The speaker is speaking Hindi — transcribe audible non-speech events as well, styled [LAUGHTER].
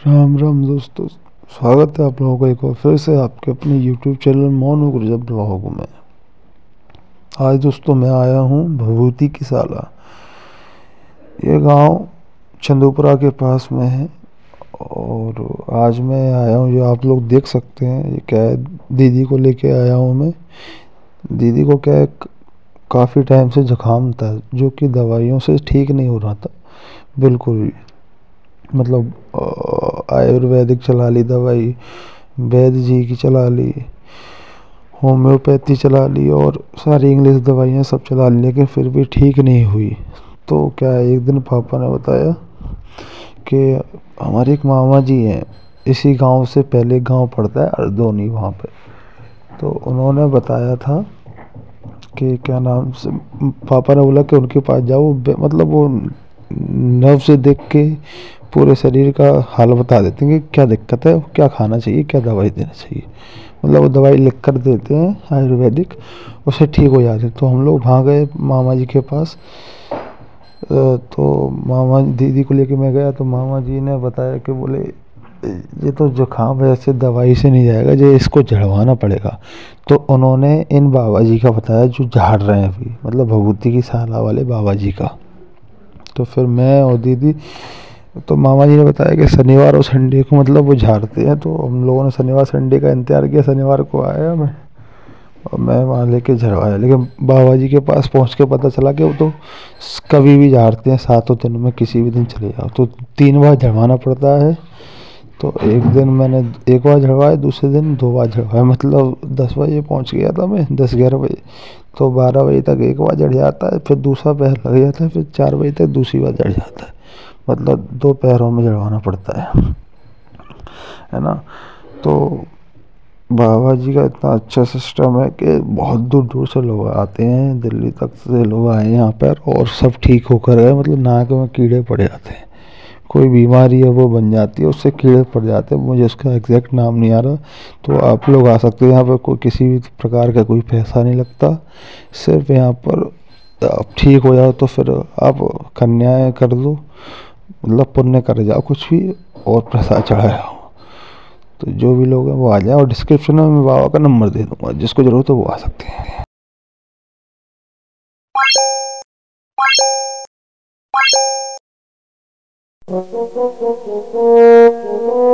राम राम दोस्तों, स्वागत है आप लोगों का एक बार फिर से आपके अपने YouTube channel Monu Gurjar vlog में। आज दोस्तों मैं आया हूँ भभूति की साला ये गाँव चंदोपुरा के पास में है और आज मैं आया हूँ, जो आप लोग देख सकते हैं, ये क्या है, दीदी को लेके आया हूँ मैं। दीदी को क्या काफ़ी टाइम से ज़ुकाम था, जो कि दवाइयों से ठीक नहीं हो रहा था। बिल्कुल मतलब आयुर्वेदिक चला ली, दवाई, वैद्य जी की चला ली, होम्योपैथी चला ली और सारी इंग्लिश दवाइयाँ सब चला ली, लेकिन फिर भी ठीक नहीं हुई। तो क्या एक दिन पापा ने बताया कि हमारे एक मामा जी हैं, इसी गाँव से पहले गाँव पड़ता है अर्दोनी वहाँ पे। तो उन्होंने बताया था कि क्या नाम से, पापा ने बोला कि उनके पास जाओ मतलब वो नर्व से देख के पूरे शरीर का हाल बता देते हैं कि क्या दिक्कत है, क्या खाना चाहिए, क्या दवाई देना चाहिए। मतलब वो दवाई लिख कर देते हैं, आयुर्वेदिक उससे ठीक हो जाते तो हम लोग वहाँ गए मामा जी के पास। तो मामा दीदी को लेके मैं गया तो मामा जी ने बताया कि बोले, ये तो जुकाम वैसे दवाई से नहीं जाएगा जो इसको झड़वाना पड़ेगा। तो उन्होंने इन बाबा जी का बताया, जो झाड़ रहे हैं अभी मतलब भभूति की साला वाले बाबा जी का। तो फिर मैं और दीदी तो मामा जी ने बताया कि शनिवार और संडे को मतलब वो झाड़ते हैं तो हम लोगों ने शनिवार संडे का इंतज़ार किया, शनिवार को आया मैं और मैं वहाँ लेके झड़वाया लेकिन बाबा जी के पास पहुँच के पता चला कि वो तो कभी भी झाड़ते हैं, सातों दिन में किसी भी दिन चले जाओ। तो तीन बार झड़वाना पड़ता है तो एक दिन मैंने एक बार झड़वाया, दूसरे दिन दो बार झड़वाया। मतलब दस बजे पहुँच गया था मैं, दस ग्यारह बजे। तो बारह बजे तक एक बार जड़ जाता है, फिर दूसरा पैर लग जाता है, फिर चार बजे तक दूसरी बार जड़ जाता है। मतलब दो पैरों में जड़वाना पड़ता है। है ना? तो बाबा जी का इतना अच्छा सिस्टम है कि बहुत दूर दूर से लोग आते हैं, दिल्ली तक से लोग आए हैं यहाँ पर और सब ठीक होकर गए। मतलब नाक में कीड़े पड़ जाते हैं। कोई बीमारी है, वो बन जाती है, उससे कीड़े पड़ जाते हैं। मुझे उसका एग्जैक्ट नाम नहीं आ रहा। तो आप लोग आ सकते हैं। यहाँ पर कोई किसी भी प्रकार का कोई पैसा नहीं लगता। सिर्फ़ यहाँ पर आप ठीक हो जाओ तो फिर आप कन्याएँ कर दो मतलब पुण्य कर जाओ, कुछ भी और प्रसाद चढ़ाया तो जो भी लोग हैं वो आ जाए और डिस्क्रिप्शन में मैं बाबा का नंबर दे दूँगा जिसको ज़रूरत हो वो आ सकते हैं Thank [LAUGHS] you.